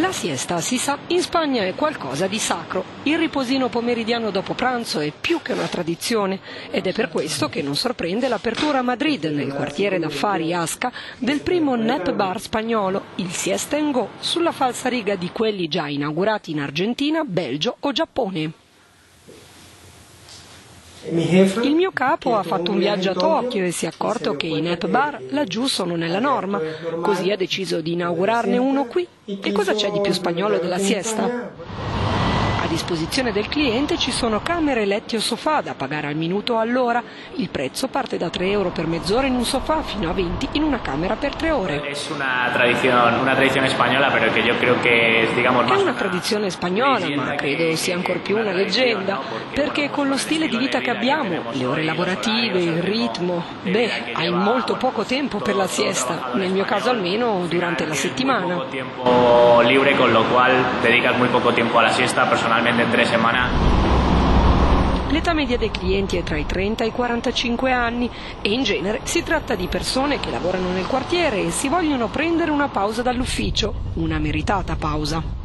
La siesta, si sa, in Spagna è qualcosa di sacro. Il riposino pomeridiano dopo pranzo è più che una tradizione ed è per questo che non sorprende l'apertura a Madrid, nel quartiere d'affari Asca, del primo nap bar spagnolo, il Siesta Go, sulla falsariga di quelli già inaugurati in Argentina, Belgio o Giappone. Il mio capo ha fatto un viaggio a Tokyo e si è accorto che i nap bar laggiù sono nella norma, così ha deciso di inaugurarne uno qui. E cosa c'è di più spagnolo della siesta? A disposizione del cliente ci sono camere, letti o sofà da pagare al minuto o all'ora. Il prezzo parte da 3 euro per mezz'ora in un sofà fino a 20 in una camera per 3 ore. È una tradizione, una tradizione spagnola, però che io credo che digamos, È una tradizione spagnola, ma credo sia ancora più una leggenda, perché con lo stile di vita che abbiamo, le ore lavorative, il ritmo, beh, hai molto poco tempo per la siesta, nel mio caso almeno durante la settimana. Poco tiempo libre, con lo cual dedicas muy poco tiempo a la siesta personalmente en tres semanas. L'età media dei clienti è tra i 30 e i 45 anni e in genere si tratta di persone che lavorano nel quartiere e si vogliono prendere una pausa dall'ufficio, una meritata pausa.